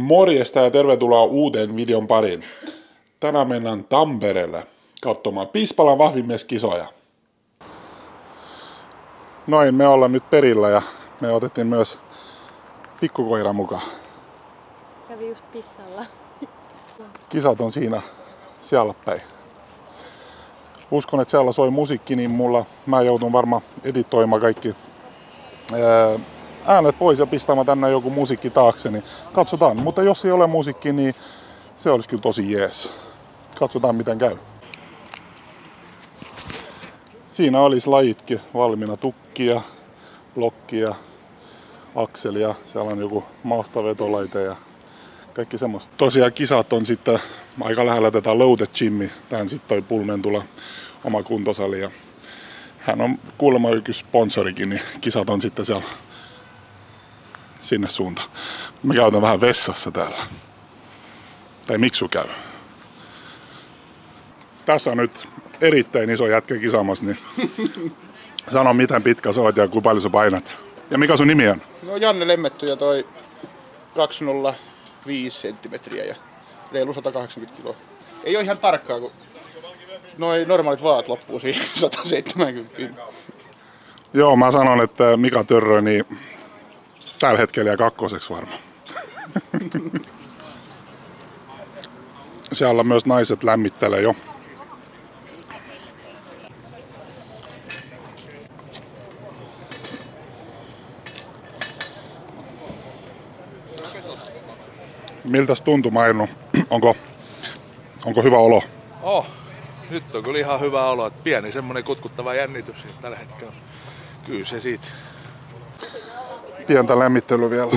Morjesta ja tervetuloa uuteen videon pariin. Tänään mennään Tampereelle katsomaan Pispalan vahvimieskisoja. Noin, me ollaan nyt perillä ja me otettiin myös pikkukoira mukaan. Kävi just pissalla. Kisat on siinä siellä päin. Uskon, että siellä soi musiikki, niin mulla mä joudun varmaan editoimaan kaikki ää, äänet pois ja pistämään tänne joku musiikki taakse, niin katsotaan. Mutta jos ei ole musiikki, niin se olisi kyllä tosi jees. Katsotaan miten käy. Siinä olisi lajitkin valmiina tukkia, blokkia, akselia, siellä on joku maastavetolaite ja kaikki semmoista. Tosiaan kisat on sitten aika lähellä tätä Loaded Gymmi, tähän sitten toi Pulmentula oma kuntosali ja hän on kuulemma yksi sponsorikin, niin kisat on sitten siellä sinne suuntaan. Mä käytän vähän vessassa täällä. Tai miksu käy. Tässä on nyt erittäin iso jätkä kisamassa, niin sano miten pitkä sä oot ja kuinka paljon sä painat. Ja mikä sun nimi on? No Janne Lemmetty ja toi 205 senttimetriä ja reilu 180 kiloa. Ei ole ihan tarkkaa, kun noin normaalit vaat loppuu siihen 170. Joo, mä sanon, että Mika Törrö, niin tällä hetkellä jää kakkoseksi varmaan. Siellä myös naiset lämmittelee jo. Miltäs tuntui Mainu? Onko, onko hyvä olo? Oh, nyt on kyllä ihan hyvä olo. Pieni semmonen kutkuttava jännitys tällä hetkellä. Kyllä se siitä. Pientä lämmittelyä vielä.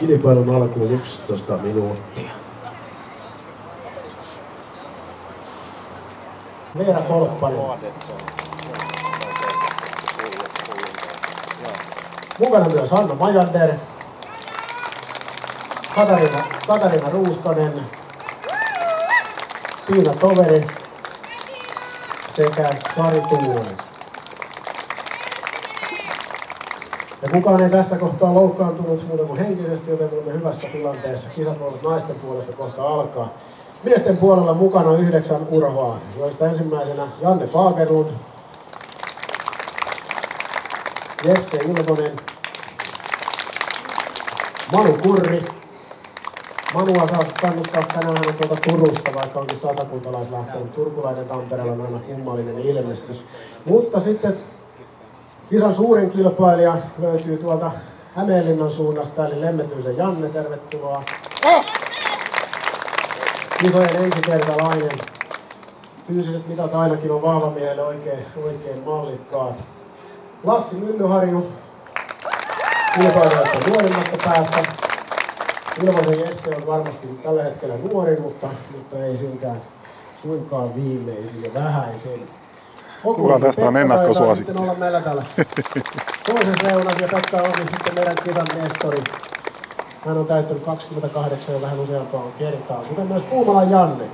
Kilpailun alkuun 11 minuuttia. Veera Kolppanen. Mukana myös Hanna Majander, Katarina, Katarina Ruuskanen, Tiina Toveri sekä Sari Tuulen. Ja kukaan ei tässä kohtaa loukkaantunut muuta kuin henkisesti, joten olemme hyvässä tilanteessa. Kisat voivat naisten puolesta kohta alkaa. Miesten puolella mukana yhdeksän urhoa, joista ensimmäisenä Janne Fagerlund, Jesse Ilvonen, Manu Kurri. Manua saa kannustaa tänään tuolta Turusta, vaikka onkin satakuntalais lähtenyt. Turkulainen Tampereella on aina kummallinen ilmestys. Mutta sitten Kisan suurin kilpailija löytyy tuolta Hämeenlinnan suunnasta, eli Lemmetyisen Janne, tervetuloa. Kisojen ensikertalainen. Fyysiset mitat ainakin on vahvamiehelle oikein, oikein mallikkaat. Lassi Myllyharju, kilpailijoiden nuorimmasta päästä. Ilmaisen Jesse on varmasti tällä hetkellä nuori, mutta, mutta ei sinkään suinkaan viimeisin ja vähäisin. Kuka tästä on ennakkosuosikki? Sitten olla meillä täällä toisessa reunassa ja Pekka onkin sitten meidän kisan mestori. Hän on täyttänyt 28 ja vähän useampaa kertaa, kuten myös Puumalan Janne.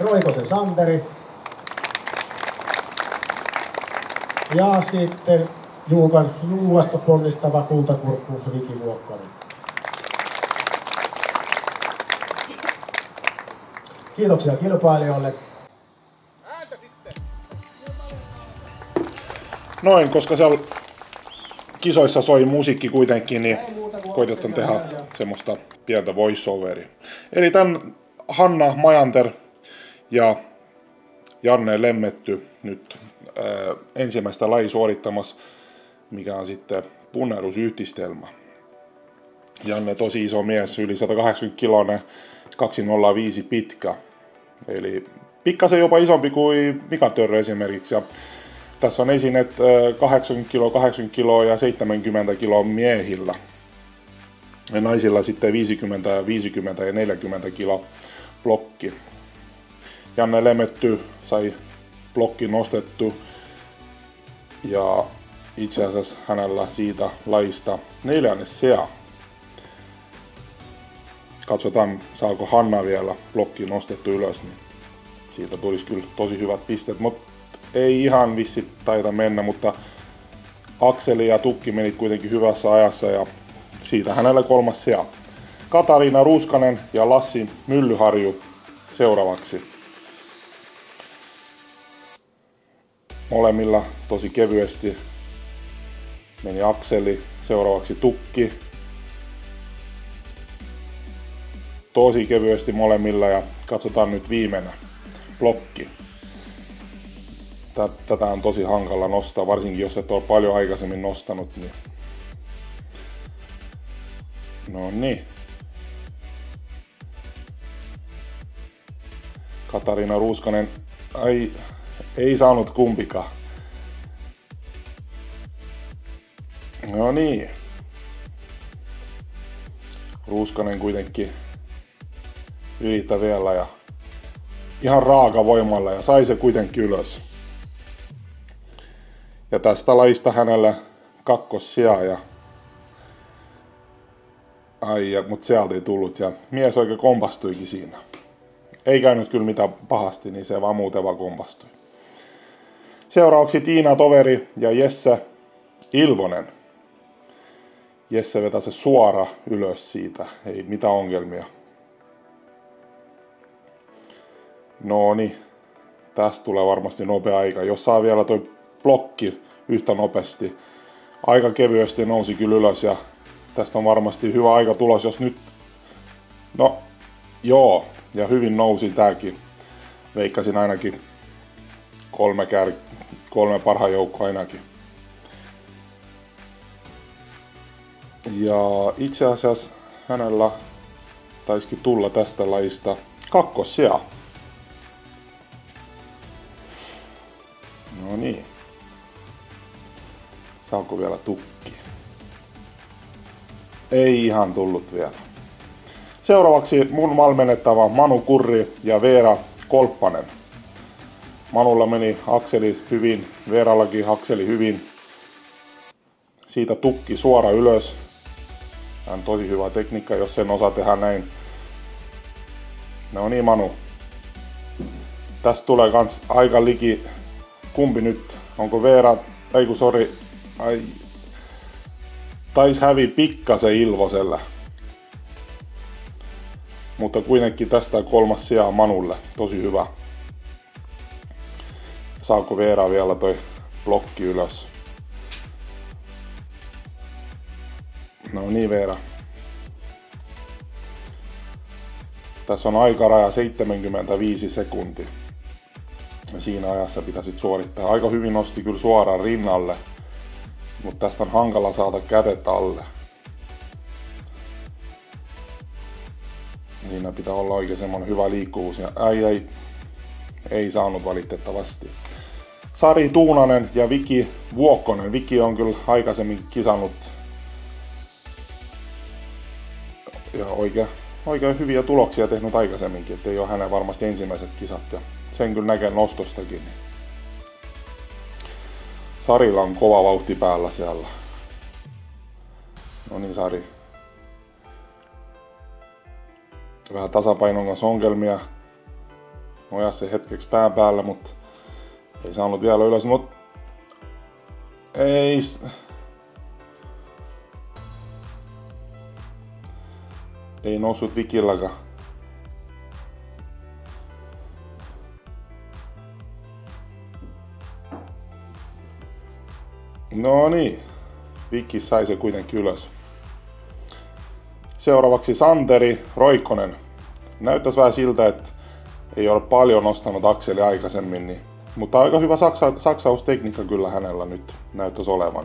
Roikosen Santeri. Ja sitten Juukan Juuasta ponnistava kultakurkku Riki Vuokkonen. Kiitoksia kilpailijoille. Noin, koska siellä kisoissa soi musiikki kuitenkin, niin koitetaan tehdä semmoista pientä voiceoveria. Eli tämän Hanna Majanter ja Janne Lemmetty nyt ää, ensimmäistä laji suorittamassa, mikä on sitten punnerusyhdistelmä. Janne tosi iso mies, yli 180 kiloinen, 205 pitkä. Eli pikkasen jopa isompi kuin Mika Törrö esimerkiksi. Ja tässä on esineet 80 kiloa, 80 kiloa ja 70 kiloa miehillä. Ja naisilla sitten 50, 50 ja 40 kiloa blokki. Janne Lemetty sai blokki nostettu ja itse asiassa hänellä siitä laista neljännes sija. Katsotaan, saako Hanna vielä blokki nostettu ylös, niin siitä tulisi kyllä tosi hyvät pisteet, mutta ei ihan vissi taita mennä, mutta Akseli ja Tukki meni kuitenkin hyvässä ajassa ja siitä hänellä kolmas sija. Katariina Ruskanen ja Lassi Myllyharju seuraavaksi. Molemmilla tosi kevyesti meni Akseli, seuraavaksi Tukki. Tosi kevyesti molemmilla ja katsotaan nyt viimeinen blokki. Tätä on tosi hankala nostaa, varsinkin jos et ole paljon aikaisemmin nostanut. Niin... No niin. Katariina Ruuskanen ai, ei saanut kumpikaan. No niin. Ruuskanen kuitenkin ylittää vielä ja ihan raaka voimalla ja sai se kuitenkin ylös. Ja tästä laista hänellä kakkossija ja Ai, ja, mutta sieltä ei tullut ja mies oikein kompastuikin siinä. Ei käynyt kyllä mitään pahasti, niin se vaan muuten vaan kompastui. Seuraavaksi Tiina Toveri ja Jesse Ilvonen. Jesse vetää se suora ylös siitä, ei mitään ongelmia. No niin, tästä tulee varmasti nopea aika. Jos saa vielä toi blokki yhtä nopeasti, aika kevyesti nousi kyllä ylös ja tästä on varmasti hyvä aika tulos, jos nyt... No, joo, ja hyvin nousi tääkin. Veikkasin ainakin kolme, kär... kolme parhaan joukkoa ainakin. Ja itse asiassa hänellä taisikin tulla tästä lajista kakkosia. Saanko vielä tukki? Ei ihan tullut vielä. Seuraavaksi mun valmennettava Manu Kurri ja Veera Kolppanen. Manulla meni akseli hyvin, Veerallakin akseli hyvin. Siitä tukki suora ylös. Tämä on tosi hyvä tekniikka, jos sen osaa tehdä näin. No niin Manu. Tästä tulee kans aika liki. Kumpi nyt? Onko Veera? Ei kun sori. Ai. Tais hävi pikkasen Ilvosella. Mutta kuitenkin tästä kolmas sijaa Manulle. Tosi hyvä. Saako Veera vielä toi blokki ylös? No niin Veera. Tässä on aikaraja 75 sekuntia. Ja siinä ajassa pitäisi suorittaa. Aika hyvin nosti kyllä suoraan rinnalle. Mutta tästä on hankala saada kädet alle. Siinä pitää olla oikein semmonen hyvä liikkuvuus. Ja ei, ei, ei saanut valitettavasti. Sari Tuunanen ja Viki Vuokkonen. Viki on kyllä aikaisemmin kisannut ja oikein, oikein hyviä tuloksia tehnyt aikaisemminkin, ettei ole hänen varmasti ensimmäiset kisat. Ja sen kyllä näkee nostostakin. Sarilla on kova vauhti päällä siellä. No niin Sari. Vähän tasapainon kanssa ongelmia. Nojas se hetkeksi pään päällä, mutta ei saanut vielä ylös. Mut ei, ei noussut Vikilläkään. No niin, Viki sai se kuitenkin ylös. Seuraavaksi Santeri Roikkonen. Näyttäisi vähän siltä, että ei ole paljon nostanut akseli aikaisemmin, niin, mutta aika hyvä saksa, saksaustekniikka kyllä hänellä nyt näyttäisi olevan.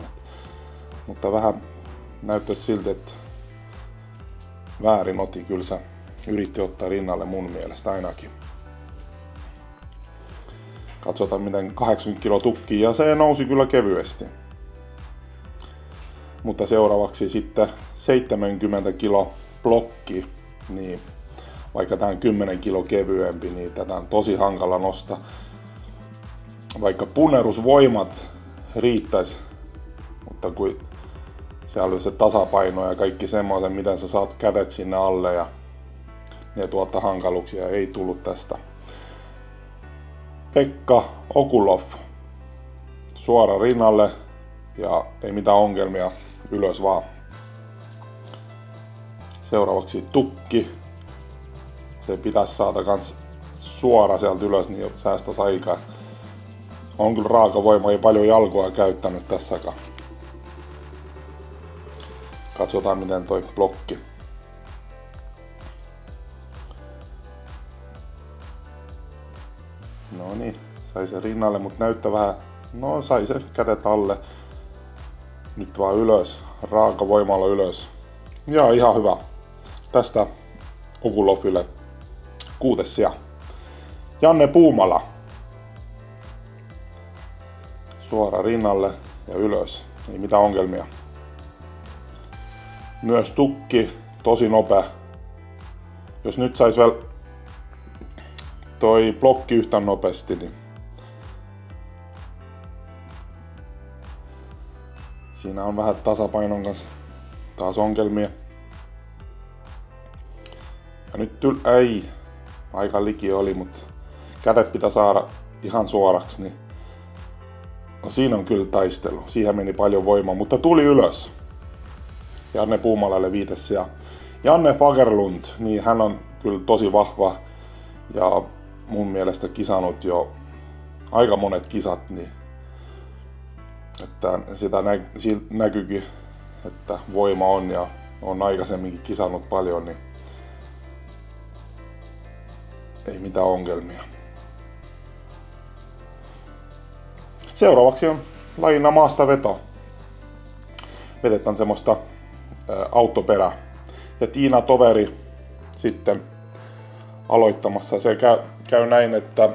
Mutta vähän näyttäisi siltä, että väärin otti kyllä se yritti ottaa rinnalle mun mielestä ainakin. Katsotaan miten 80 kilo tukkii ja se nousi kyllä kevyesti. Mutta seuraavaksi sitten 70 kilo blokki, niin vaikka tämä on 10 kilo kevyempi, niin tätä on tosi hankala nostaa. Vaikka punerusvoimat riittäisi, mutta kun siellä oli se tasapaino ja kaikki semmoisen, miten sä saat kädet sinne alle ja ne tuottaa hankaluuksia, ei tullut tästä. Pekka Okulov suora rinnalle ja ei mitään ongelmia, ylös vaan. Seuraavaksi tukki. Se pitäisi saada kans suora sieltä ylös, niin säästäisi aikaa. On kyllä raaka voima, ei paljon jalkoa käyttänyt tässäkään. Katsotaan miten toi blokki. No niin, sai se rinnalle, mutta näyttää vähän, no sai se kädet alle. Nyt vaan ylös, raaka voimalla ylös. Ja ihan hyvä. Tästä Okulofille kuudes sija. Janne Puumala. Suora rinnalle ja ylös. Ei mitään ongelmia. Myös tukki, tosi nopea. Jos nyt sais vielä toi blokki yhtä nopeasti, niin siinä on vähän tasapainon kanssa taas ongelmia. Ja nyt tyl... ei, aika liki oli, mutta kädet pitää saada ihan suoraksi, niin no siinä on kyllä taistelu. Siihen meni paljon voimaa, mutta tuli ylös. Janne Puumalalle viites ja Janne Fagerlund, niin hän on kyllä tosi vahva ja mun mielestä kisannut jo aika monet kisat, niin että sitä nä, näkyykin, että voima on ja on aikaisemminkin kisannut paljon, niin ei mitään ongelmia. Seuraavaksi on lajina maastaveto. Vedetään semmoista autoperä. Ja Tiina Toveri sitten aloittamassa. Se käy, käy näin, että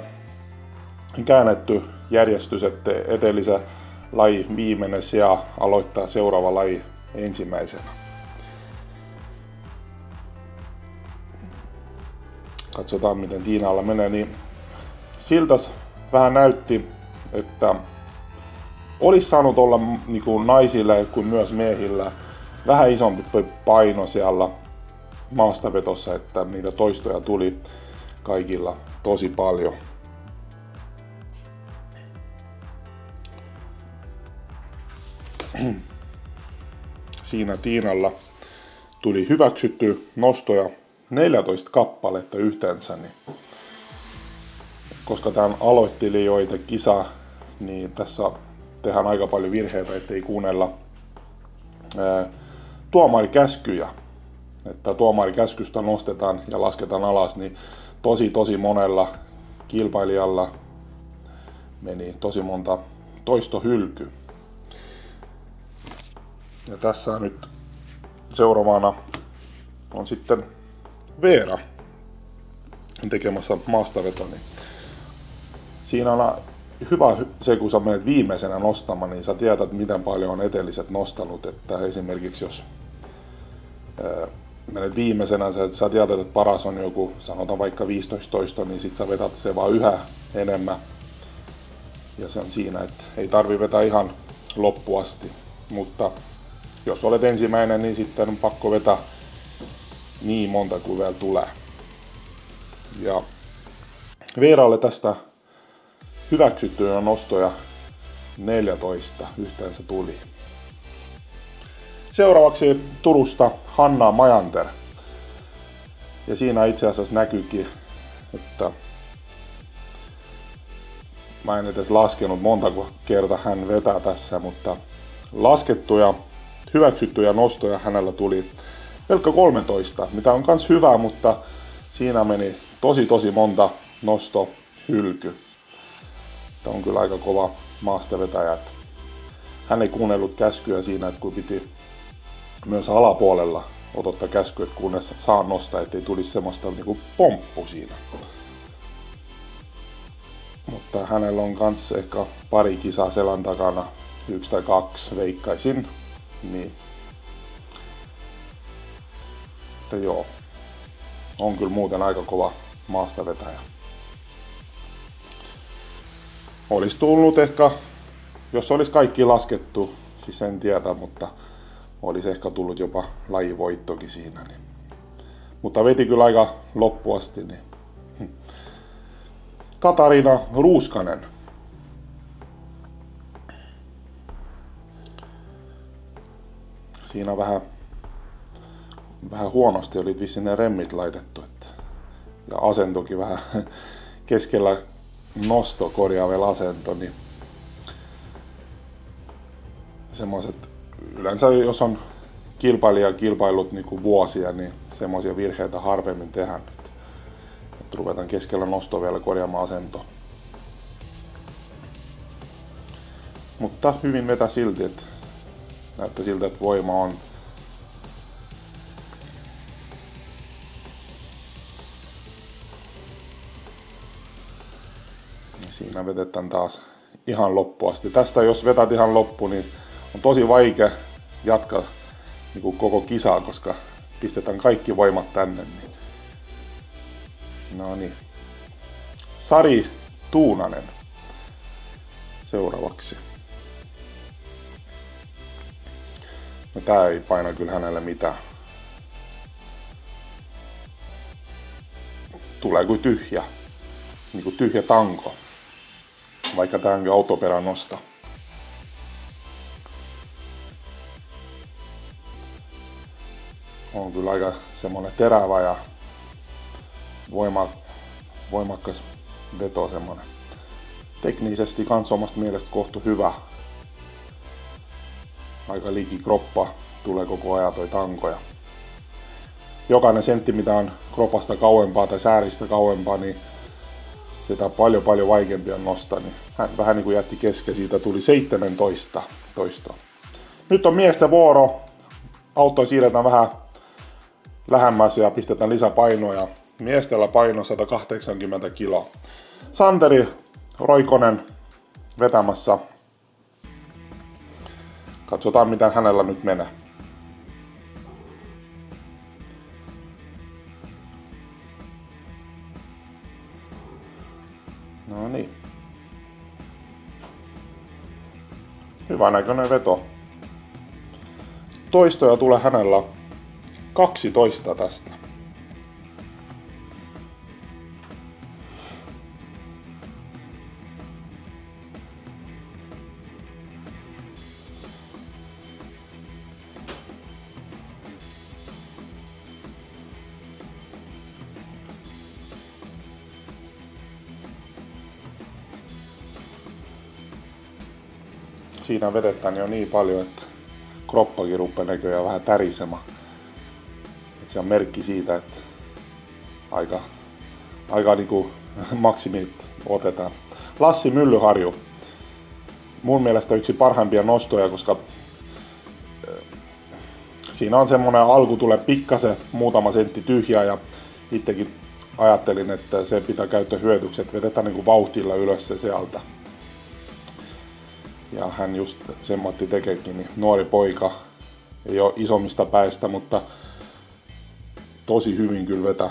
käännetty järjestys, että etelisä laji viimeinen ja aloittaa seuraava laji ensimmäisenä. Katsotaan miten Tiinalla menee, niin siltäs vähän näytti, että olisi saanut olla niin kuin naisille kuin myös miehillä vähän isompi paino siellä maastavetossa, että niitä toistoja tuli kaikilla tosi paljon. Siinä Tiinalla tuli hyväksytty nostoja 14 kappaletta yhteensä, niin koska tämä aloittelijoita kisa, niin tässä tehdään aika paljon virheitä, ettei kuunnella tuomarikäskyjä. Että tuomarikäskystä nostetaan ja lasketaan alas, niin tosi tosi monella kilpailijalla meni tosi monta toistohylky. Ja tässä nyt seuraavana on sitten Veera tekemässä maastaveto. Niin siinä on hyvä se, kun sä menet viimeisenä nostamaan, niin sä tiedät, miten paljon on edelliset nostanut. Että esimerkiksi jos menet viimeisenä, sä, sä tiedät, että paras on joku, sanotaan vaikka 15 toista, niin sit sä vetät se vaan yhä enemmän. Ja se on siinä, että ei tarvi vetää ihan loppuasti. Mutta jos olet ensimmäinen, niin sitten on pakko vetää niin monta kuin vielä tulee. Ja Veeralle tästä hyväksyttyjä nostoja 14 yhteensä tuli. Seuraavaksi Turusta Hanna Majanter. Ja siinä itse asiassa näkyykin, että mä en edes laskenut monta kertaa hän vetää tässä, mutta laskettuja, hyväksyttyjä nostoja hänellä tuli pelkkä 13, mitä on kans hyvä, mutta siinä meni tosi tosi monta nosto hylky. Tämä on kyllä aika kova maastavetäjä. Hän ei kuunnellut käskyä siinä, että kun piti myös alapuolella odottaa käskyä, että kunnes saa nostaa, ettei tulisi semmoista niinku pomppu siinä. Mutta hänellä on kans ehkä pari kisaa selän takana, yksi tai kaksi veikkaisin. Niin. Mutta joo. on kyllä muuten aika kova maastavetäjä. Olisi tullut ehkä, jos olisi kaikki laskettu, siis en tiedä, mutta olisi ehkä tullut jopa lajivoittokin siinä. Niin. Mutta veti kyllä aika loppuasti. Niin. Katarina Ruuskanen. Siinä vähän, vähän huonosti oli vissiin ne remmit laitettu. Että, ja asentokin vähän keskellä nosto korjaavella asento, niin semmoiset, yleensä jos on kilpailija kilpailut niin kuin vuosia, niin semmoisia virheitä harvemmin tehdään. Että, että ruvetaan keskellä nosto vielä korjaamaan asento. Mutta hyvin vetä silti, että näyttää siltä, että voima on. Ja siinä vedetään taas ihan loppuasti. Tästä jos vetät ihan loppu, niin on tosi vaikea jatkaa niin kuin koko kisaa, koska pistetään kaikki voimat tänne. Niin. No niin. Sari Tuunanen seuraavaksi. No tää ei paina kyllä hänelle mitään. Tulee kuin tyhjä. Niin kuin tyhjä tanko. Vaikka tämänkin autoperä nostaa. on kyllä aika semmoinen terävä ja voima, voimakas veto semmoinen. Teknisesti kans omasta mielestä kohtu hyvä. Aika liki kroppa tulee koko ajan toi tankoja. Jokainen sentti mitä on kropasta kauempaa tai sääristä kauempaa, niin sitä paljon paljon vaikeampia nostaa. Niin hän vähän niin kuin jätti kesken, siitä tuli 17 toistoa. Nyt on miesten vuoro. Auto siirretään vähän lähemmäs ja pistetään lisäpainoja. Miestellä paino 180 kiloa. Santeri Roikonen vetämässä. Katsotaan miten hänellä nyt menee. No niin. Hyvä näköinen veto. Toistoja tulee hänellä 12 tästä. Siinä vedetään jo niin paljon, että kroppakin rupeaa näköjään vähän tärisemään se on merkki siitä, että aika, aika niin maksimit otetaan. Lassi Myllyharju. Mun mielestä yksi parhaimpia nostoja, koska siinä on semmoinen alku tulee pikkasen muutama sentti tyhjää ja itsekin ajattelin, että se pitää käyttää hyödyksi, että vedetään niin vauhtilla ylös se sieltä. Ja hän just sen Matti tekeekin, niin nuori poika, ei ole isommista päistä, mutta tosi hyvin kyllä vetää.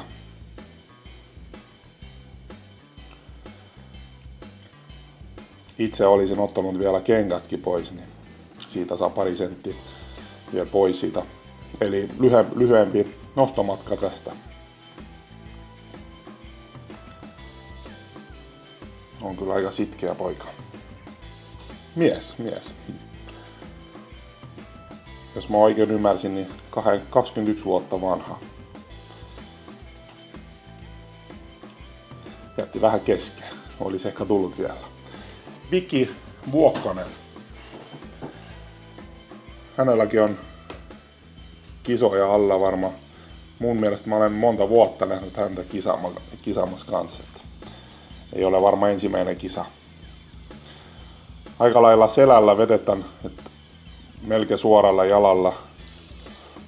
Itse olisin ottanut vielä kengätkin pois, niin siitä saa pari senttiä vielä pois siitä. Eli lyhyempi nostomatka tästä. On kyllä aika sitkeä poika. Mies, mies. Jos mä oikein ymmärsin, niin 21 vuotta vanha. jätti vähän kesken. Olisi ehkä tullut vielä. Viki Vuokkanen. Hänelläkin on kisoja alla varma. Mun mielestä mä olen monta vuotta nähnyt häntä kisaamassa kanssa. Ei ole varma ensimmäinen kisa. Aika lailla selällä vetetään että melkein suoralla jalalla.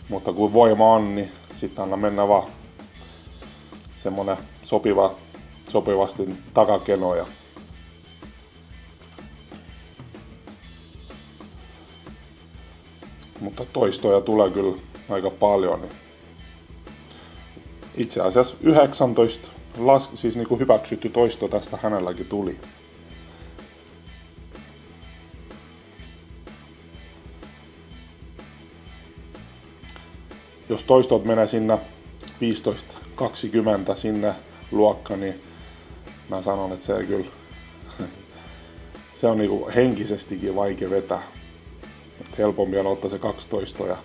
Mutta kun voima on, niin sitten anna mennä vaan semmonen sopiva sopivasti takakenoja. Mutta toistoja tulee kyllä aika paljon. Niin itse asiassa 19 las, siis niin kuin hyväksytty toisto tästä hänelläkin tuli. Jos toistot menee sinne 15-20 sinne luokka, niin mä sanon, että se kyllä se on niinku henkisestikin vaikea vetää. Et helpompi on ottaa se 12 ja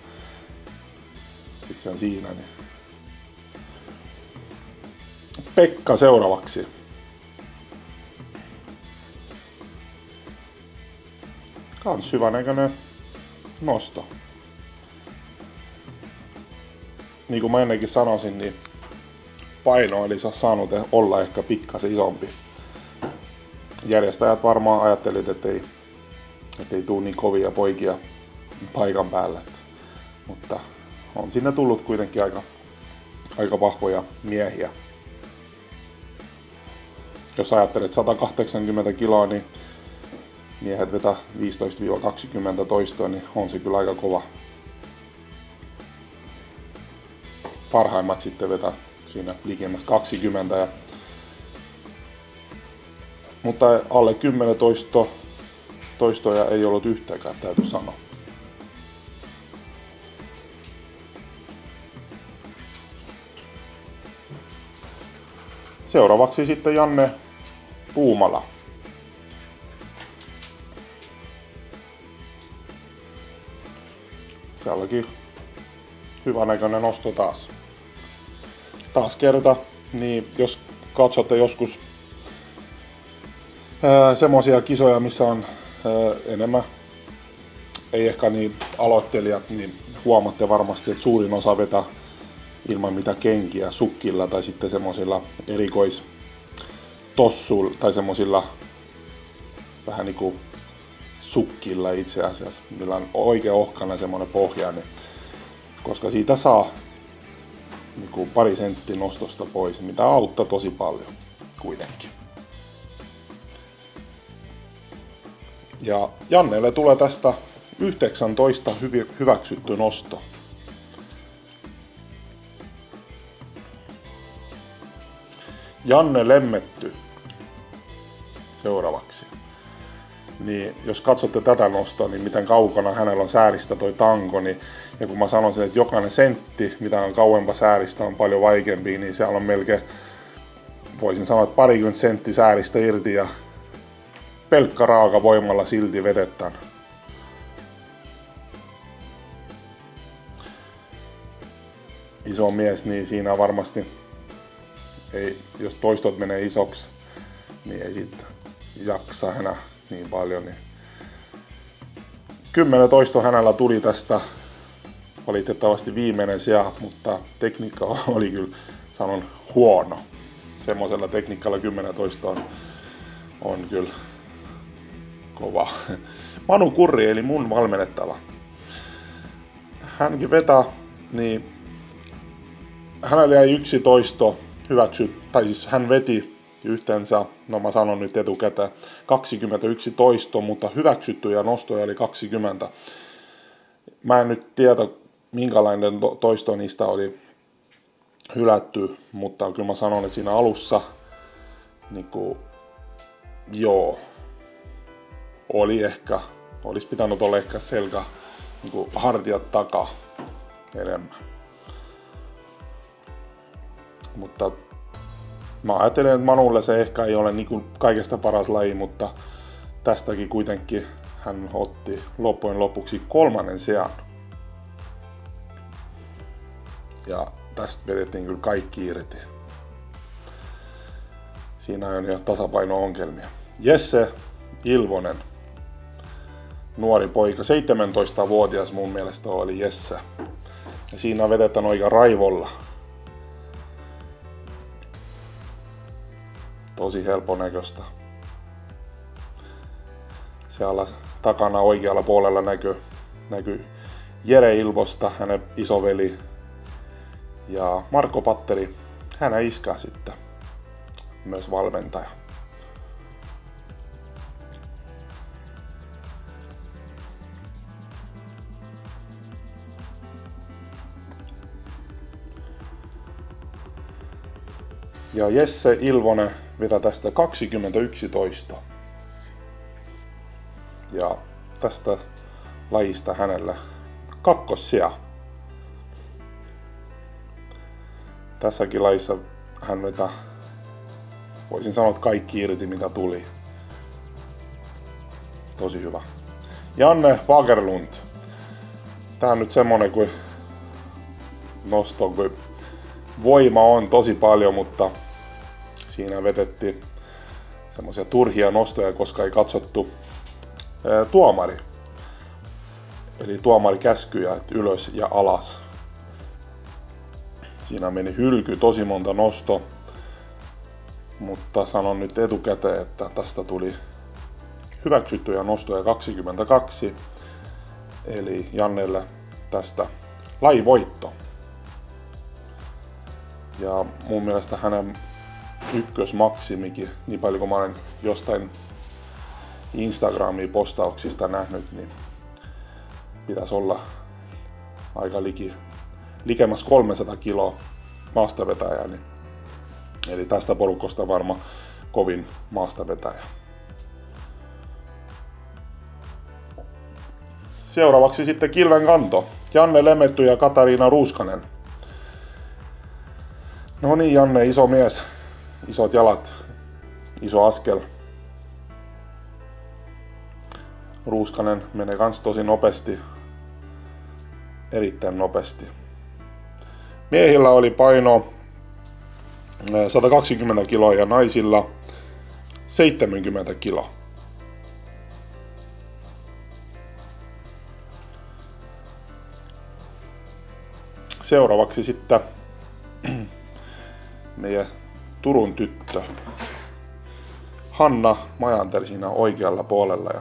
sit se on siinä. Niin. Pekka seuraavaksi. Kans hyvä näköinen nosto. Niin kuin mä ennenkin sanoisin, niin paino eli saa saanut olla ehkä pikkasen isompi. Järjestäjät varmaan ajattelit, että ei, että ei tule niin kovia poikia paikan päälle. Mutta on sinne tullut kuitenkin aika, aika vahvoja miehiä. Jos ajattelet 180 kiloa, niin miehet vetää 15-20 toistoa, niin on se kyllä aika kova. Parhaimmat sitten vetää siinä likemmäs 20 ja mutta alle 10 toisto, toistoja ei ollut yhtäkään, täytyy sanoa. Seuraavaksi sitten Janne Puumala. Sielläkin hyvä näköinen nosto taas. Taas kerta, niin jos katsotte joskus semmoisia kisoja, missä on ää, enemmän, ei ehkä niin aloittelijat, niin huomaatte varmasti, että suurin osa vetää ilman mitä kenkiä sukkilla tai sitten semmoisilla erikois tossuilla tai semmoisilla vähän niinku sukkilla itse asiassa, millä on oikein ohkana semmoinen pohja, niin koska siitä saa niinku pari sentti nostosta pois, mitä auttaa tosi paljon kuitenkin. Ja Jannelle tulee tästä 19 hyvi, hyväksytty nosto. Janne Lemmetty seuraavaksi. Niin jos katsotte tätä nostoa, niin miten kaukana hänellä on sääristä toi tanko, niin ja kun mä sanoisin, että jokainen sentti, mitä on kauempa sääristä, on paljon vaikeampi, niin siellä on melkein, voisin sanoa, että parikymmentä sentti sääristä irti ja pelkkä raaka voimalla silti vedetään. Iso mies, niin siinä varmasti ei, jos toistot menee isoksi, niin ei sitten jaksa enää niin paljon. Niin. Kymmenen toisto hänellä tuli tästä valitettavasti viimeinen sija, mutta tekniikka oli kyllä, sanon, huono. Semmoisella tekniikalla 10 toistoa on, on kyllä kova. Manu Kurri, eli mun valmennettava. Hänkin vetää, niin hänellä jäi yksi toisto hyväksy, tai siis hän veti yhteensä, no mä sanon nyt etukäteen, 21 toisto, mutta hyväksyttyjä nostoja oli 20. Mä en nyt tiedä, minkälainen toisto niistä oli hylätty, mutta kyllä mä sanon, että siinä alussa, niin kuin, joo, oli ehkä, olisi pitänyt olla ehkä selkä niin kuin hartiat takaa enemmän. Mutta mä ajattelen, että Manulle se ehkä ei ole niin kuin kaikesta paras laji, mutta tästäkin kuitenkin hän otti loppujen lopuksi kolmannen sijaan. Ja tästä vedettiin kyllä kaikki irti. Siinä on jo tasapaino-ongelmia. Jesse Ilvonen nuori poika, 17-vuotias mun mielestä oli Jesse. Ja siinä vedetään oikein raivolla. Tosi helpon näköistä. Siellä takana oikealla puolella näkyy, näkyy Jere Ilvosta, hänen isoveli. Ja Marko Patteri, hän iskä sitten, myös valmentaja. Ja Jesse Ilvonen vetää tästä 2011. Ja tästä lajista hänellä kakkosia. Tässäkin lajissa hän vetää, voisin sanoa, että kaikki irti mitä tuli. Tosi hyvä. Janne Wagerlund. Tää on nyt semmonen kuin nosto, kun voima on tosi paljon, mutta siinä vetettiin semmoisia turhia nostoja, koska ei katsottu ää, tuomari. Eli tuomari käskyjä, ylös ja alas. Siinä meni hylky tosi monta nosto, mutta sanon nyt etukäteen, että tästä tuli hyväksyttyjä nostoja 22, eli Jannelle tästä lajivoitto. Ja mun mielestä hänen ykkösmaksimikin, niin paljon kuin mä olen jostain Instagramin postauksista nähnyt, niin pitäisi olla aika liki, likemmäs 300 kiloa maastavetäjää. Niin, eli tästä porukosta varma kovin maastavetäjä. Seuraavaksi sitten Kilven kanto. Janne Lemetty ja Katariina Ruuskanen. No niin, Janne, iso mies. Isot jalat. Iso askel. Ruuskanen menee kans tosi nopeasti. Erittäin nopeasti. Miehillä oli paino 120 kiloa ja naisilla 70 kiloa. Seuraavaksi sitten meidän Turun tyttö. Hanna Majanter siinä oikealla puolella ja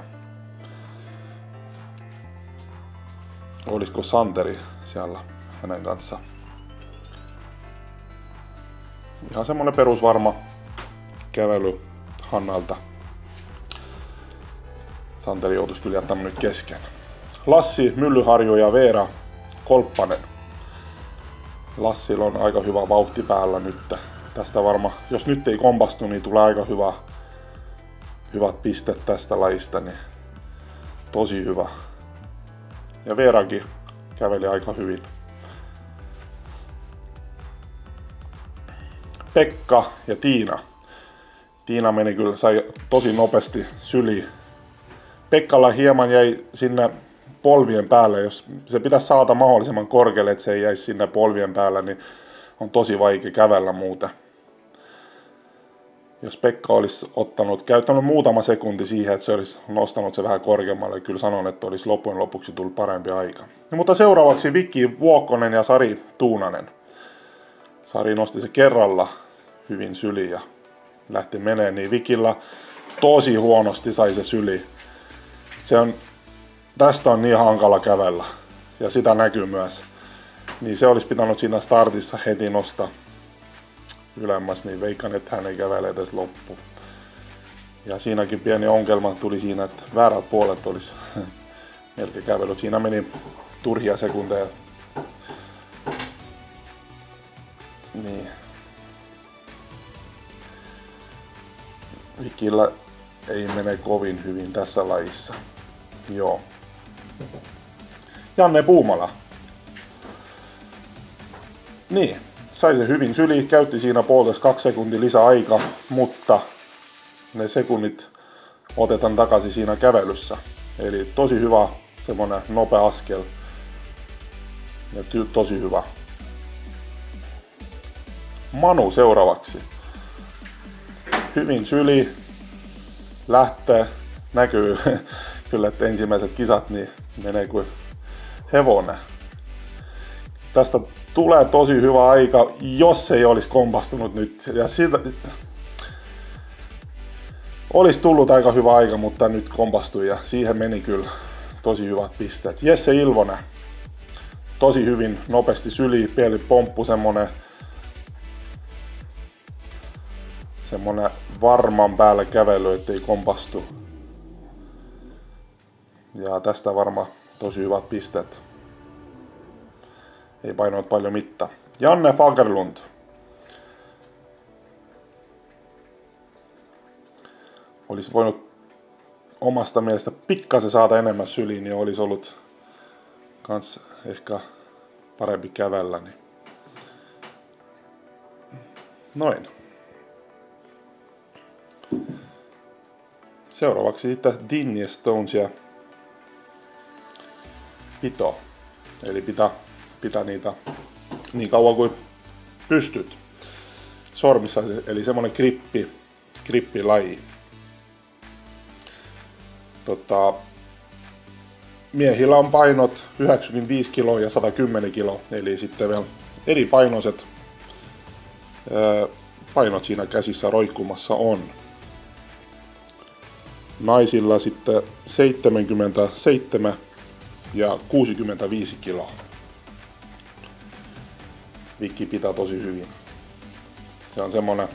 olisiko Santeri siellä hänen kanssa. Ihan semmonen perusvarma kävely Hannalta. Santeri joutuisi kyllä jättämään nyt kesken. Lassi Myllyharju ja Veera Kolppanen. Lassilla on aika hyvä vauhti päällä nyt. Tästä varma, jos nyt ei kompastu, niin tulee aika hyvä, hyvät pistet tästä lajista, niin tosi hyvä. Ja Veerakin käveli aika hyvin. Pekka ja Tiina. Tiina meni kyllä, sai tosi nopeasti syli. Pekkalla hieman jäi sinne polvien päälle, jos se pitäisi saada mahdollisimman korkealle, että se ei jäisi sinne polvien päällä, niin on tosi vaikea kävellä muuten. Jos Pekka olisi ottanut, käyttänyt muutama sekunti siihen, että se olisi nostanut se vähän korkeammalle, kyllä sanon, että olisi loppujen lopuksi tullut parempi aika. No, mutta seuraavaksi Viki Vuokkonen ja Sari Tuunanen. Sari nosti se kerralla hyvin syli ja lähti menee, niin Vikillä tosi huonosti sai se syli. Se on tästä on niin hankala kävellä. Ja sitä näkyy myös. Niin se olisi pitänyt siinä startissa heti nostaa ylemmäs, niin veikkaan, että hän ei kävele edes loppu. Ja siinäkin pieni ongelma tuli siinä, että väärät puolet olisi melkein kävellyt. Siinä meni turhia sekunteja. Niin. Vikillä ei mene kovin hyvin tässä lajissa. Joo. Janne Puumala. Niin, sai se hyvin syli, käytti siinä puolesta kaksi sekuntia lisäaika, mutta ne sekunnit otetaan takaisin siinä kävelyssä. Eli tosi hyvä semmonen nopea askel. Ja ty- tosi hyvä. Manu seuraavaksi. Hyvin syli, lähtee, näkyy kyllä, että ensimmäiset kisat niin menee kuin hevonen. Tästä tulee tosi hyvä aika, jos ei olisi kompastunut nyt. Ja siitä, olisi tullut aika hyvä aika, mutta nyt kompastui ja siihen meni kyllä tosi hyvät pisteet. Jesse Ilvonen, tosi hyvin nopeasti syli, pieni pomppu, semmonen, semmonen varman päälle kävely, ettei kompastu. Ja tästä varma tosi hyvät pistet. Ei painoit paljon mitta. Janne Fagerlund. Olisi voinut omasta mielestä pikkasen saada enemmän syliin, niin olisi ollut kans ehkä parempi kävelläni. Niin- Noin. Seuraavaksi sitten Dinny Stonesia pito. Eli pitää, pitää niitä niin kauan kuin pystyt sormissa, eli semmonen grippi, grippilaji. Tota, miehillä on painot 95 kiloa ja 110 kiloa, eli sitten vielä eri painoiset painot siinä käsissä roikkumassa on. Naisilla sitten 77 ja 65 kiloa. Vikki pitää tosi hyvin. Se on semmonen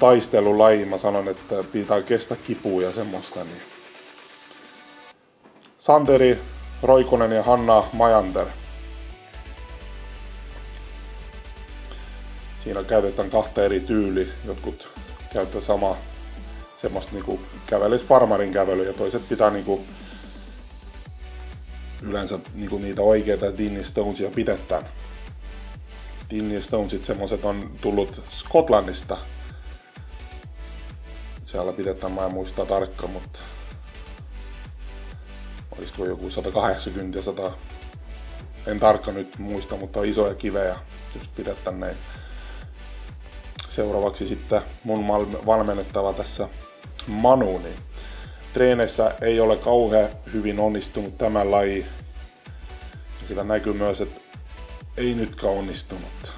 taistelulaji, mä sanon, että pitää kestä kipua ja semmoista. Niin. Santeri Roikonen ja Hanna Majanter. Siinä käytetään kahta eri tyyli. Jotkut käyttää sama semmoista niinku kävelis farmarin kävely ja toiset pitää niinku yleensä niinku niitä oikeita Dinny Stonesia pidetään. Dinny Stonesit semmoset on tullut Skotlannista. Siellä pidetään, mä en muista tarkka, mutta olisiko joku 180 ja 100, en tarkka nyt muista, mutta isoja kivejä, just pidetään näin. Seuraavaksi sitten mun valmennettava tässä Manu, niin treeneissä ei ole kauhean hyvin onnistunut tämä laji. Sitä näkyy myös, että ei nytkään onnistunut.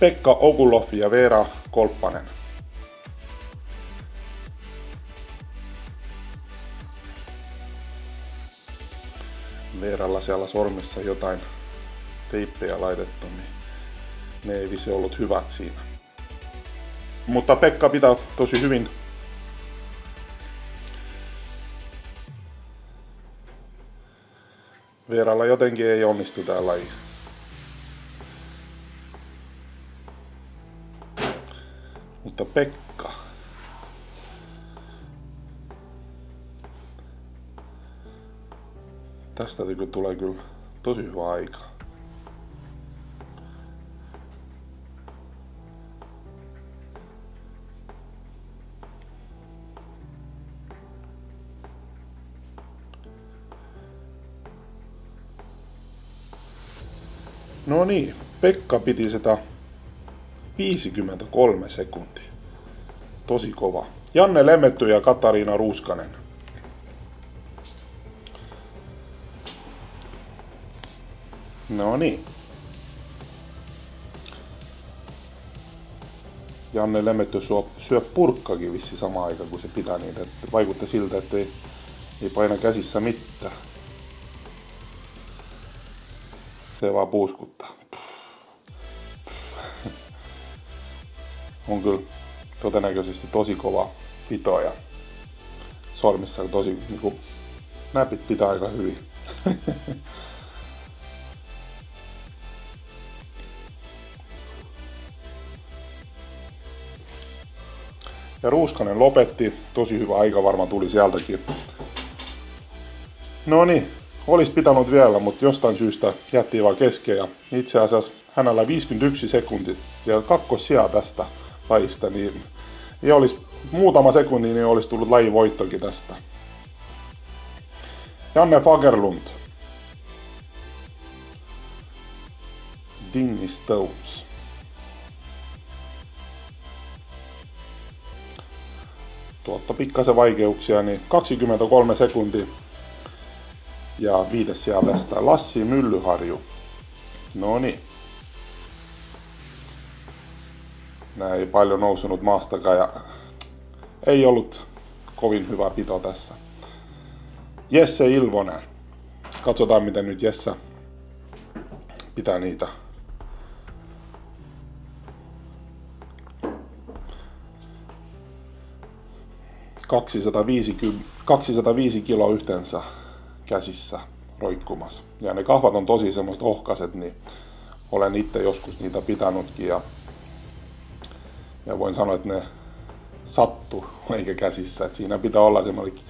Pekka Okulov ja Veera Kolppanen. Veeralla siellä sormissa jotain teippejä laitettu, niin ne ei visi ollut hyvät siinä. Mutta Pekka pitää tosi hyvin Vieralla jotenkin ei onnistu tää laji. Mutta Pekka. Tästä tulee kyllä tosi hyvä aika. No niin, Pekka piti sitä 53 sekuntia. Tosi kova. Janne Lemmetty ja Katariina Ruuskanen. No niin. Janne Lemmetty syö, syö purkkakin vissi samaan aikaan, kun se pitää niitä. Että vaikutti siltä, että ei, ei paina käsissä mitään. Se vaan puuskuttaa. On kyllä todennäköisesti tosi kova pito ja sormissa tosi niinku, näpit pitää aika hyvin. Ja Ruuskanen lopetti, tosi hyvä aika varmaan tuli sieltäkin. No niin, olisi pitänyt vielä, mutta jostain syystä jätti vaan kesken. Ja itse asiassa hänellä 51 sekunti ja sijaa tästä lajista, niin ja olisi muutama sekunti, niin olisi tullut lajin voittokin tästä. Janne Fagerlund. Dingy Stones. Tuotta pikkasen vaikeuksia, niin 23 sekuntia ja viides siellä tästä Lassi Myllyharju. No niin. Nää ei paljon nousunut maastakaan ja ei ollut kovin hyvä pito tässä. Jesse Ilvonen. Katsotaan miten nyt Jessa pitää niitä. Kaksisataaviisikymmentä 205 kiloa yhteensä käsissä roikkumassa. Ja ne kahvat on tosi semmoiset ohkaset, niin olen itse joskus niitä pitänytkin ja Ja voin sanoa, että ne sattuu eikä käsissä. Et siinä pitää olla semmoinen,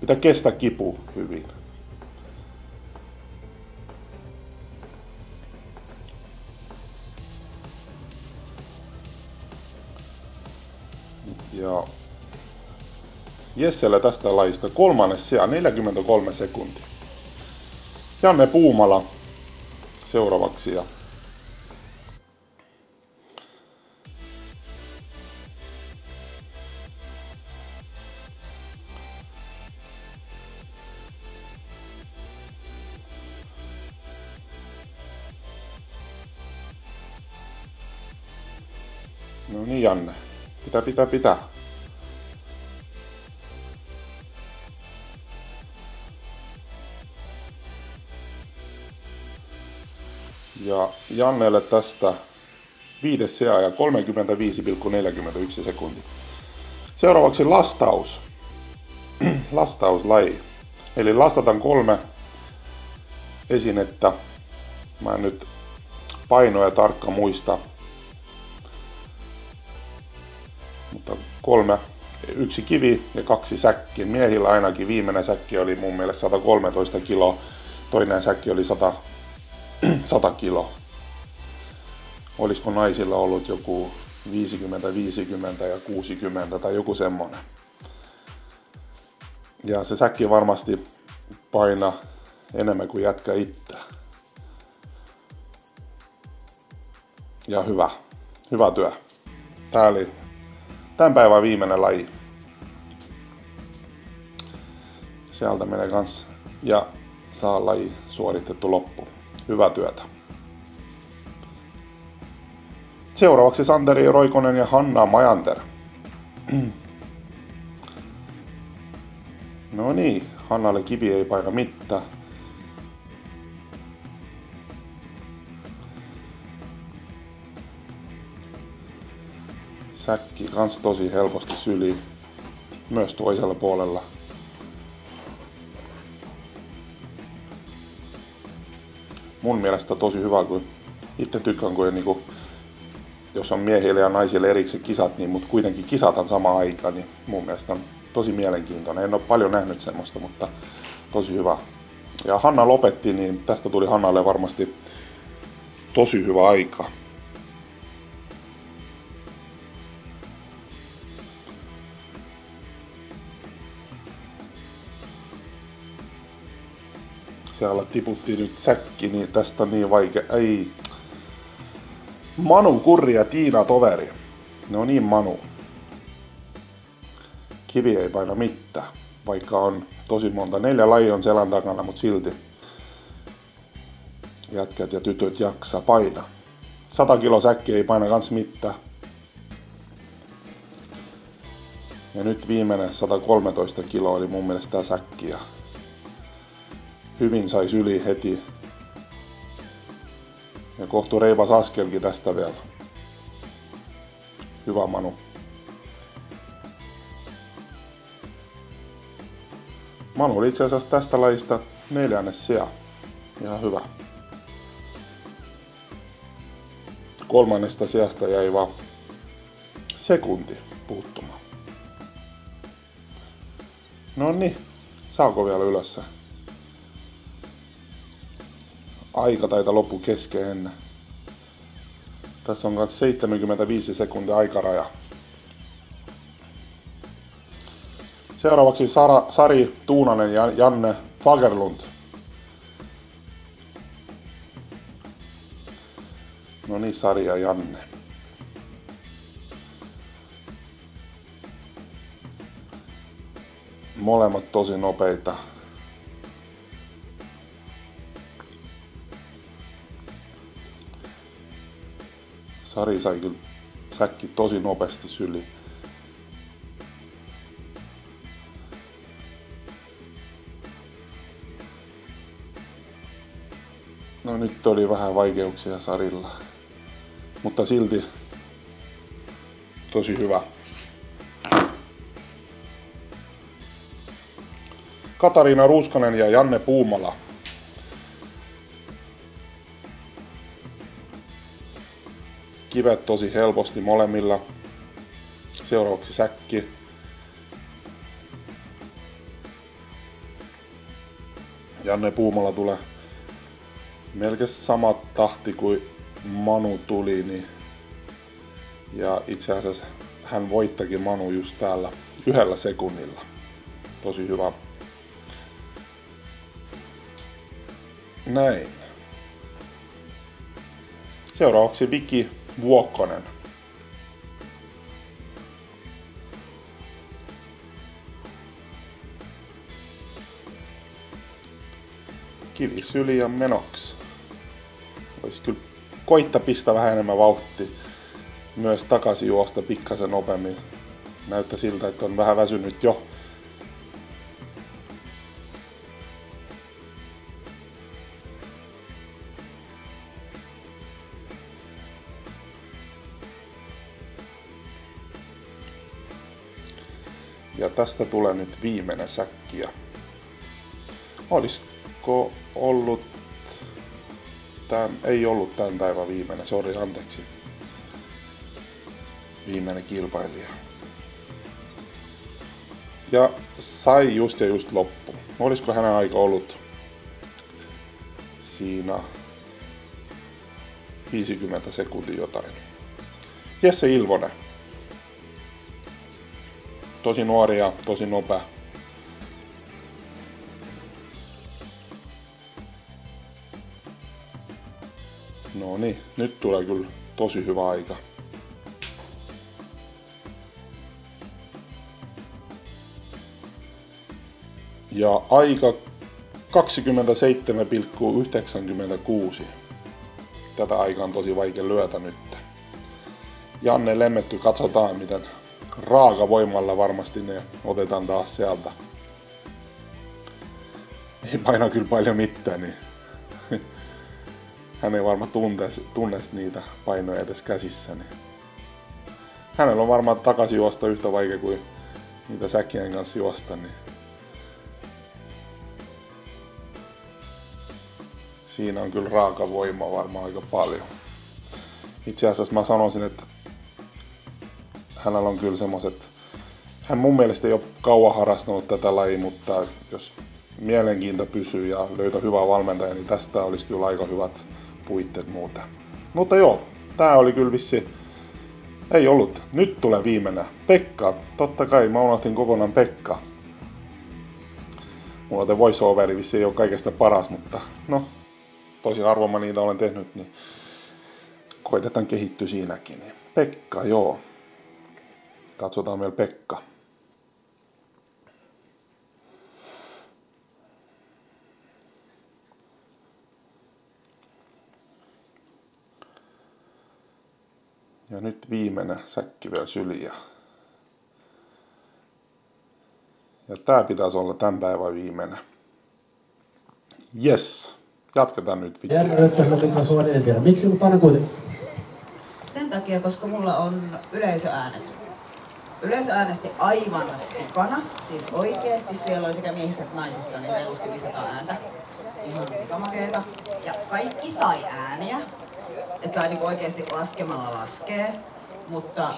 pitää kestä kipu hyvin. Ja Jesselle tästä lajista kolmannes sija 43 sekuntia. Janne Puumala seuraavaksi ja No niin Janne, pitää pitää pitää. Jannelle tästä viides sija ja 35,41 sekuntia. Seuraavaksi lastaus. Lastauslaji. Eli lastataan kolme esinettä. Mä en nyt painoja tarkka muista. Mutta kolme, yksi kivi ja kaksi säkkiä. Miehillä ainakin viimeinen säkki oli mun mielestä 113 kiloa. Toinen säkki oli 100 100 kiloa. Olisiko naisilla ollut joku 50, 50 ja 60 tai joku semmonen. Ja se säkki varmasti paina enemmän kuin jätkä itse. Ja hyvä. Hyvä työ. Tää oli tämän päivän viimeinen laji. Sieltä menee kans ja saa laji suoritettu loppuun. Hyvää työtä. Seuraavaksi Santeri Roikonen ja Hanna Majanter. No niin, Hannalle kivi ei paina mitään. Säkki kans tosi helposti syli. Myös toisella puolella. mun mielestä tosi hyvä, kun itse tykkään, kun niinku, jos on miehille ja naisille erikseen kisat, niin mutta kuitenkin kisataan sama aika, niin mun mielestä on tosi mielenkiintoinen. En ole paljon nähnyt semmoista, mutta tosi hyvä. Ja Hanna lopetti, niin tästä tuli Hannalle varmasti tosi hyvä aika. Siellä tiputtiin nyt säkki, niin tästä on niin vaikea. Ei. Manu Kurri ja Tiina Toveri. No niin Manu. Kivi ei paina mitään, vaikka on tosi monta. Neljä lajia on selän takana, mutta silti jätkät ja tytöt jaksaa paina. 100 kilo säkki ei paina kans mitään. Ja nyt viimeinen 113 kiloa oli mun mielestä tää säkki. Ja hyvin sai yli heti. Ja kohtu reivas askelkin tästä vielä. Hyvä Manu. Manu oli itse asiassa tästä lajista neljännes sija. Ihan hyvä. Kolmannesta sijasta jäi vaan sekunti puuttumaan. No niin, saako vielä ylössä? Aika taita loppu kesken. Tässä on myös 75 sekuntia aikaraja. Seuraavaksi Sara, Sari Tuunanen ja Janne Fagerlund. No niin, Sari ja Janne. Molemmat tosi nopeita. Sari sai kyllä säkki tosi nopeasti syli. No nyt oli vähän vaikeuksia Sarilla. Mutta silti tosi hyvä. Katariina Ruuskanen ja Janne Puumala kivet tosi helposti molemmilla. Seuraavaksi säkki. Janne Puumala tulee melkein sama tahti kuin Manu tuli, niin ja itse asiassa hän voittakin Manu just täällä yhdellä sekunnilla. Tosi hyvä. Näin. Seuraavaksi Viki Vuokkonen. Kivi syli ja menoksi. Voisi kyllä koittaa pistää vähän enemmän vauhtia. Myös takaisin juosta pikkasen nopeammin. Näyttää siltä, että on vähän väsynyt jo. Tästä tulee nyt viimeinen säkki. Olisiko ollut tämän, ei ollut tämän päivän viimeinen, sori anteeksi. Viimeinen kilpailija. Ja sai just ja just loppu. Olisiko hänen aika ollut siinä 50 sekuntia jotain. Jesse Ilvonen. Tosi nuori ja tosi nopea. No niin, nyt tulee kyllä tosi hyvä aika. Ja aika 27,96. Tätä aikaa on tosi vaikea lyötä nyt. Janne Lemmetty, katsotaan miten raakavoimalla varmasti ne otetaan taas sieltä. Ei paina kyllä paljon mitään, niin hän ei varmaan tunne, tunne niitä painoja edes käsissä. Niin. Hänellä on varmaan takaisin juosta yhtä vaikea kuin niitä säkkien kanssa juosta. Niin. Siinä on kyllä raaka voima varmaan aika paljon. Itse asiassa mä sanoisin, että hänellä on kyllä semmoset, hän mun mielestä ei ole kauan harastanut tätä lajia, mutta jos mielenkiinto pysyy ja löytää hyvää valmentajaa, niin tästä olisi kyllä aika hyvät puitteet muuta. Mutta joo, tää oli kyllä vissi, ei ollut. Nyt tulee viimeinen. Pekka, totta kai mä unohtin kokonaan Pekka. Mulla te voiceoveri vissi ei ole kaikesta paras, mutta no, tosi harvoin mä niitä olen tehnyt, niin koitetaan kehittyä siinäkin. Pekka, joo. Katsotaan vielä Pekka. Ja nyt viimeinen säkki vielä syliä. Ja tää pitäisi olla tämän päivän viimeinen. Yes. Jatketaan nyt vittu. Miksi, kuitenkin. Sen takia, koska mulla on yleisöäänet. Yleisö äänesti aivan sikana, siis oikeesti siellä oli sekä miehissä että naisissa niin reilusti 500 ääntä. Ihan sikamakeeta. Ja kaikki sai ääniä. Että sai niinku oikeesti laskemalla laskee. Mutta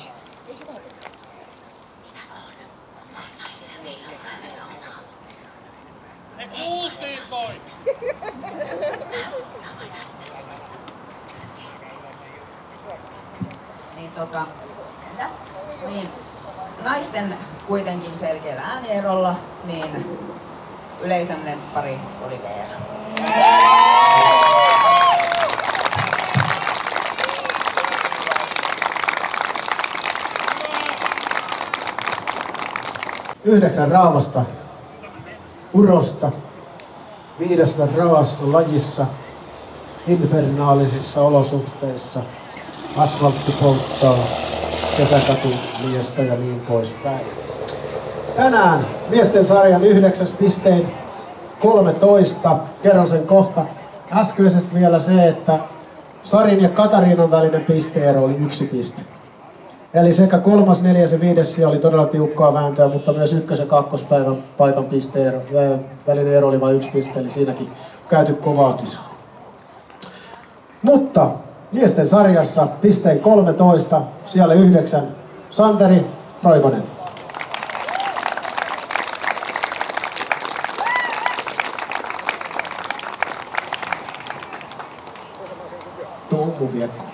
niin tota, niin naisten kuitenkin selkeällä äänierolla, niin yleisön lemppari oli Veera. Yhdeksän raavasta urosta, viidestä raassa lajissa, infernaalisissa olosuhteissa, asfaltti polttaa, kesäkatu miestä ja niin poispäin. Tänään miesten sarjan yhdeksäs pisteen 13. Kerron sen kohta. Äskeisestä vielä se, että Sarin ja Katariinan välinen pisteero oli yksi piste. Eli sekä kolmas, neljäs ja viides oli todella tiukkaa vääntöä, mutta myös ykkös- ja kakkospäivän paikan pisteero, välinen ero oli vain yksi piste, eli siinäkin käyty kovaa kisaa. Mutta Miesten sarjassa pisteen 13, siellä 9 Santeri, Toivonen. Tuumu viekko.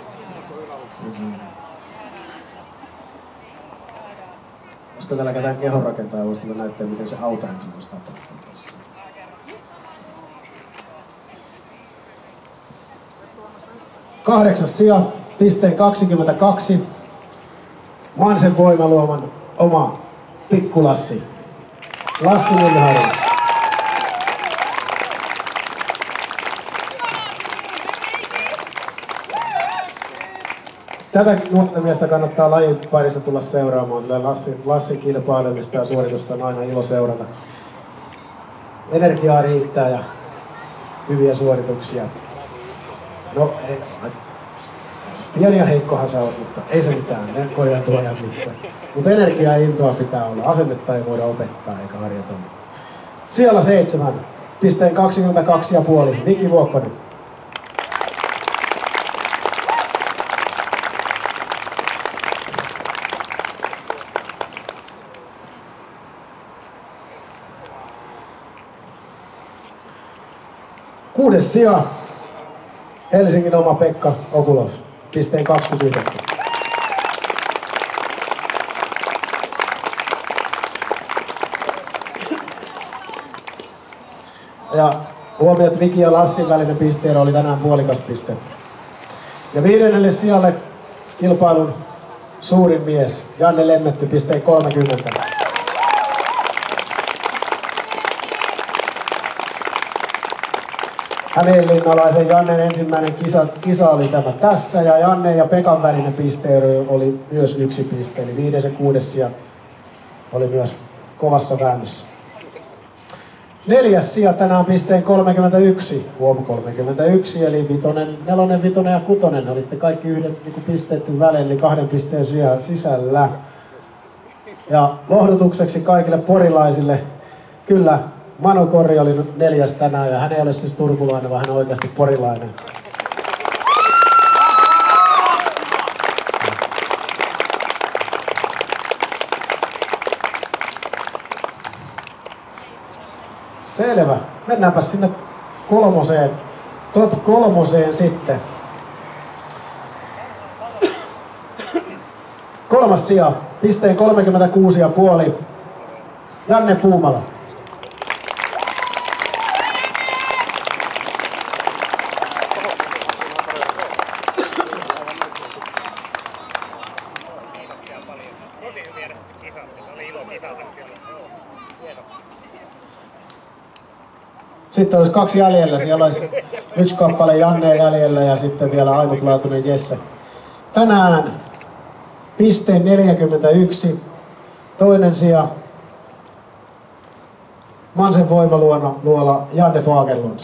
Olisiko täällä ketään kehonrakentaa, voisiko näyttää, miten se autahankin voisi tapahtua tässä. Kahdeksas sija, pisteen 22. Mansen voimaluoman oma pikkulassi. Lassi Lindharju. Tätä nuorta miestä kannattaa lajin parissa tulla seuraamaan, sillä Lassi, Lassi kilpailemista ja suoritusta on aina ilo seurata. Energiaa riittää ja hyviä suorituksia. No, ei, pieni ja heikkohan sä oot, mutta ei se mitään, ne korjautuu ajan mittaan. Mutta energiaa ja intoa pitää olla, asennetta ei voida opettaa eikä harjoitella. Siellä seitsemän, pisteen 22 ja puoli, Miki Vuokkonen. Kuudes sija, Helsingin oma Pekka Okulov, pisteen 29. Ja huomiot Viki ja Lassin välinen pisteero oli tänään puolikas piste. Ja viidennelle sijalle kilpailun suurin mies, Janne Lemmetty, pisteen 30. Hämeenlinnalaisen Jannen ensimmäinen kisa, kisa oli tämä tässä ja Janne ja Pekan välinen pisteero oli myös yksi piste, eli viides ja kuudes sija oli myös kovassa väännössä. Neljäs sija tänään pisteen 31, huom 31, eli vitonen, nelonen, vitonen ja kutonen. Olitte kaikki yhdet niin pisteiden välein, eli kahden pisteen sija sisällä. Ja lohdutukseksi kaikille porilaisille, kyllä Manu Korri oli neljäs tänään ja hän ei ole siis turkulainen, vaan hän on oikeasti porilainen. Selvä. Mennäänpä sinne kolmoseen, top kolmoseen sitten. Kolmas sija, pisteen 36,5. Janne Puumala. Sitten olisi kaksi jäljellä. Siellä olisi yksi kappale Janne jäljellä ja sitten vielä ainutlaatuinen Jesse. Tänään pisteen 41. Toinen sija Mansen voimaluona luola Janne Fagerlund.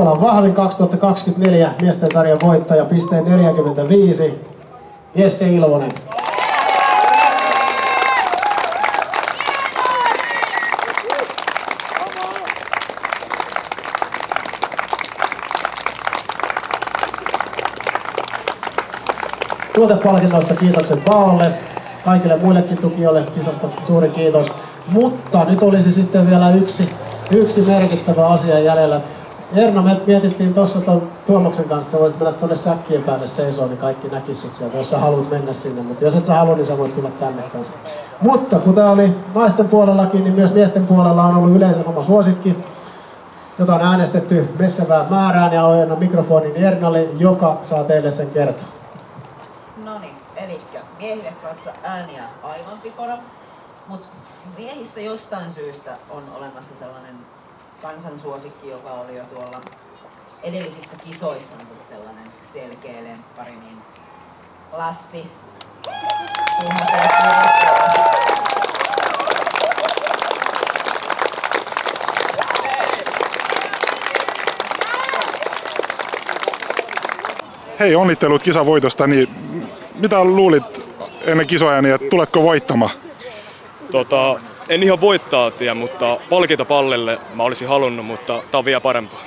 Pispalan vahvin 2024 miesten sarjan voittaja, pisteen 45, Jesse Ilvonen. Tuotepalkinnoista kiitokset Paolle, kaikille muillekin tukijoille kisasta suuri kiitos. Mutta nyt olisi sitten vielä yksi, yksi merkittävä asia jäljellä. Erno, me mietittiin tuossa tuon Tuomaksen kanssa, että voisit mennä tuonne säkkien päälle seisoon, niin kaikki näkisivät sieltä, jos sä haluat mennä sinne. Mutta jos et sä halua, niin sä voit tulla tänne kanssa. Mutta tämä oli naisten puolellakin, niin myös miesten puolella on ollut yleisön oma suosikki, jota on äänestetty messevään määrään ja ojennan mikrofonin Ernalle, joka saa teille sen kertoa. No niin, eli miehille kanssa ääniä aivan pikona, mutta miehissä jostain syystä on olemassa sellainen kansansuosikki, joka oli jo tuolla edellisissä kisoissansa sellainen selkeä lemppari, niin Lassi. Hei, onnittelut kisavoitosta. Niin mitä luulit ennen kisoja, niin että tuletko voittamaan? Tota, en ihan voittaa tiedä, mutta palkita pallille mä olisin halunnut, mutta tää on vielä parempaa.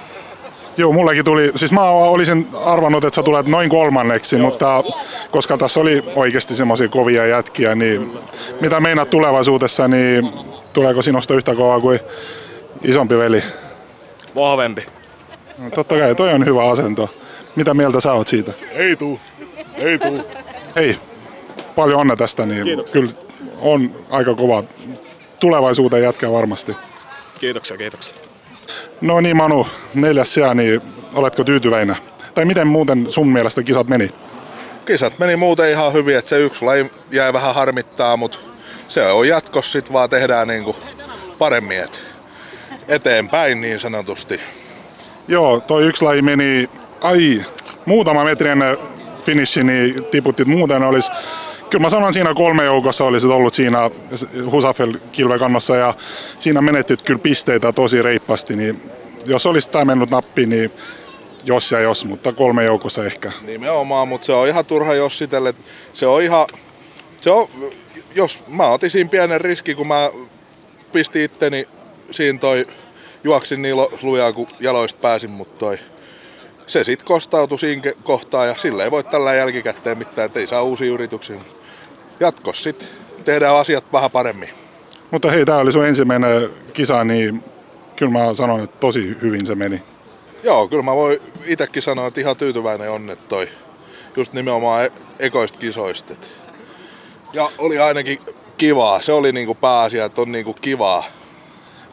Joo, mullekin tuli, siis mä olisin arvannut, että sä tulet noin kolmanneksi, Joo. mutta koska tässä oli oikeasti semmoisia kovia jätkiä, niin mitä meinaat tulevaisuudessa, niin tuleeko sinusta yhtä kovaa kuin isompi veli? Vahvempi. No, totta kai, toi on hyvä asento. Mitä mieltä sä oot siitä? Ei tuu, ei tuu. Hei, paljon onnea tästä, niin Kiitoksia. kyllä on aika kova tulevaisuuteen jatkaa varmasti. Kiitoksia, kiitoksia. No niin Manu, neljäs sija, niin oletko tyytyväinen? Tai miten muuten sun mielestä kisat meni? Kisat meni muuten ihan hyvin, että se yksi laji jäi vähän harmittaa, mutta se on jatkossa sit vaan tehdään niinku paremmin et eteenpäin niin sanotusti. Joo, toi yksi laji meni, ai, muutama metri ennen finishi, niin tiputti, muuten olisi Kyllä mä sanon siinä kolme joukossa olisit ollut siinä Husafel kilvekannossa ja siinä menetyt kyllä pisteitä tosi reippaasti, niin jos olisi tämä mennyt nappiin, niin jos ja jos, mutta kolme joukossa ehkä. Nimenomaan, mutta se on ihan turha jossitelle. Se on ihan, se on, jos mä otin siinä pienen riski, kun mä pistin itteni siinä toi, juoksin niin lujaa kun jaloista pääsin, mutta toi, se sitten kostautui siinä kohtaa ja sille ei voi tällä jälkikäteen mitään, että ei saa uusia yrityksiä. Jatkos sitten tehdään asiat vähän paremmin. Mutta hei, tämä oli sun ensimmäinen kisa, niin kyllä mä sanon, että tosi hyvin se meni. Joo, kyllä mä voin itsekin sanoa, että ihan tyytyväinen on, että toi just nimenomaan e- ekoista kisoista. Ja oli ainakin kivaa. Se oli niinku pääasia, että on niinku kivaa.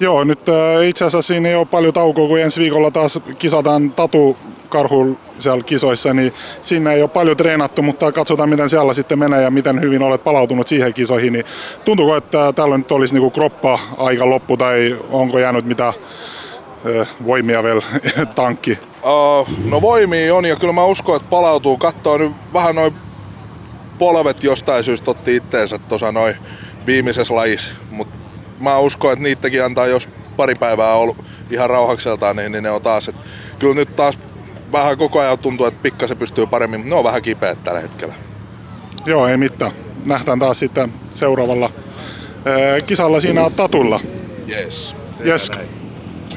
Joo, nyt äh, itse asiassa siinä ei ole paljon taukoa, kun ensi viikolla taas kisataan Tatu karhulla siellä kisoissa, niin siinä ei ole paljon treenattu, mutta katsotaan miten siellä sitten menee ja miten hyvin olet palautunut siihen kisoihin. Niin tuntuuko, että täällä nyt olisi niinku kroppa aika loppu tai onko jäänyt mitä voimia vielä tankki? Uh, no voimia on ja kyllä mä uskon, että palautuu. Katsoo nyt vähän noin polvet jostain syystä otti itteensä tuossa noin viimeisessä lajissa, mutta mä uskon, että niitäkin antaa, jos pari päivää ollut ihan rauhakseltaan, niin, niin ne on taas, että kyllä nyt taas vähän koko ajan tuntuu, että pikkasen pystyy paremmin, mutta ne on vähän kipeät tällä hetkellä. Joo, ei mitään. Nähdään taas sitten seuraavalla ee, kisalla siinä Tatulla. Yes. Yes.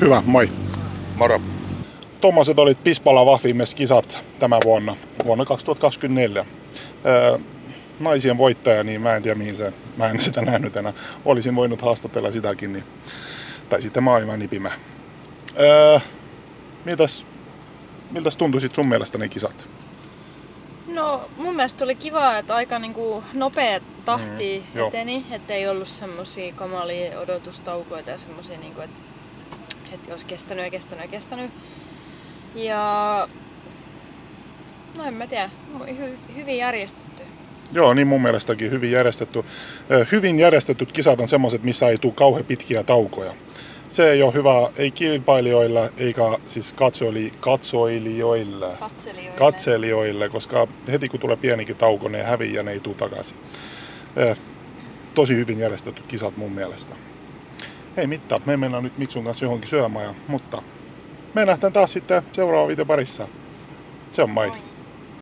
Hyvä, moi. Moro. Tuommoiset olit Pispala vahvimmissa kisat tämän vuonna, vuonna 2024. Ee, naisien voittaja, niin mä en tiedä mihin se, mä en sitä nähnyt enää. Olisin voinut haastatella sitäkin, niin, tai sitten maailman nipimä. Öö, miltäs tuntui sit sun mielestä ne kisat? No mun mielestä oli kiva, että aika niinku nopea tahti Mm, eteni, ettei ollut semmosia kamalia odotustaukoja tai semmosia niinku, että et olisi kestänyt ja kestänyt ja kestänyt. Ja no en mä tiedä, hy, hyvin järjestetty. Joo, niin mun mielestäkin hyvin järjestetty. Hyvin järjestetyt kisat on semmoiset, missä ei tule kauhean pitkiä taukoja. Se ei ole hyvä, ei kilpailijoilla eikä siis katsoili, katsoilijoille, Katselijoille. katselijoille, koska heti kun tulee pienikin tauko, ne häviää ja ne ei tule takaisin. Tosi hyvin järjestetyt kisat mun mielestä. Ei mitään, me mennään nyt Miksun kanssa johonkin syömään, mutta me nähdään taas sitten seuraava video parissa. Se on moi. Moi.